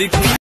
You.